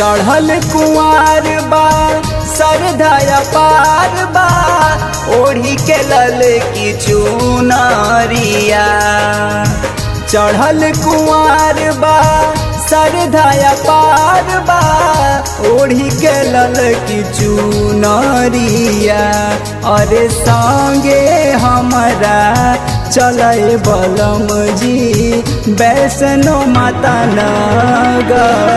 चढ़ल कुआर बा सरधाया पार बा, ओढ़ी के लल की चुनरिया चढ़ल कुआर बा सरधाया पार बा, ओढ़ी के लल की चुनरिया अरे संगे हमारा चले बलम जी वैष्णो माता नगरिया।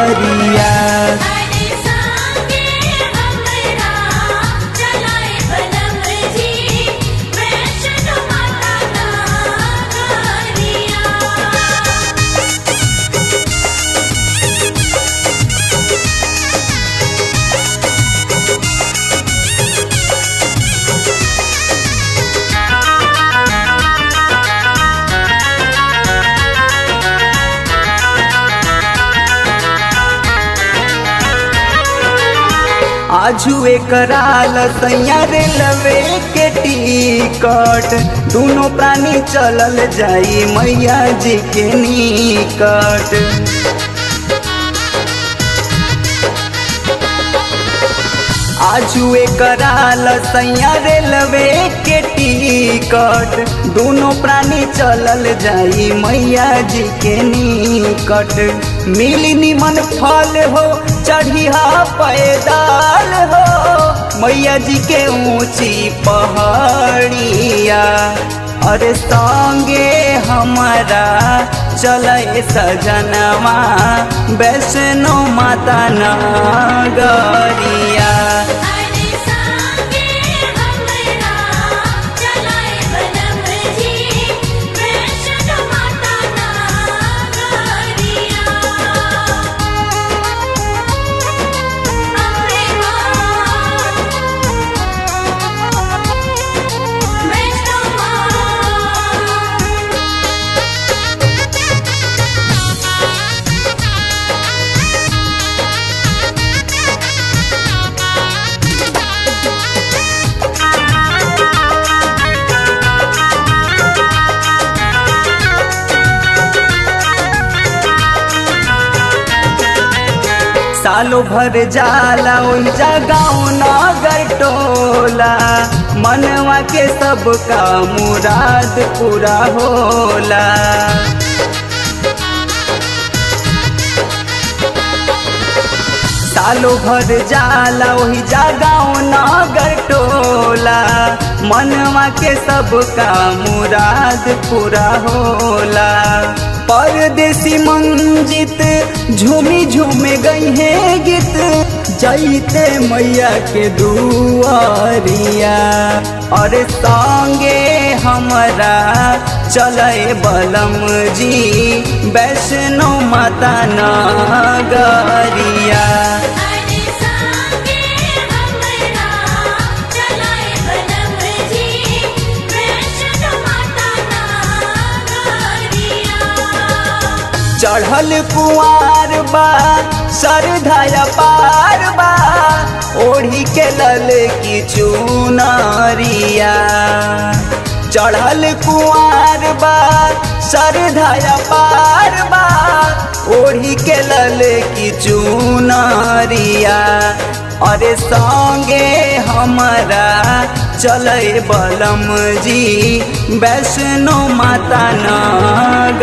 आजू कराल सैया रेलवे के टिकट। दोनों प्राणी चलल जाई मैया जी के निकट। आजू एकराल सैया रेलवे के टिकट। दोनों प्राणी चलल जाई मैया जी के निकट। मिली निमन फल हो, चढ़िया पैदाल हो। मैया जी के ऊँची पहाड़िया, अरे संगे हमारा चले सजनवा। वैष्णो माता नगरिया। सालो भर जाला ओइजा गाँव नगर टोला। मनवा के सबका मुराद पूरा होला। सालो भर जाला वही गाँव नगर टोला। मनवा के सब का मुराद पूरा होला। परदेसी मंजित, झूमी झूमे गई है गीत। जैते मैया के दुआरिया। और संगे हमारा, चले बलम जी। वैष्णो माता नगरिया। चढ़ल कुआर बा, सरधाया पार बा, ओढ़ी के लल की चुनरिया चढ़ल कुआर बा, सरधाया पार बा, ओढ़ी के लल की चुनरिया अरे संगे हमारा चले बलम जी, वैष्णो माता न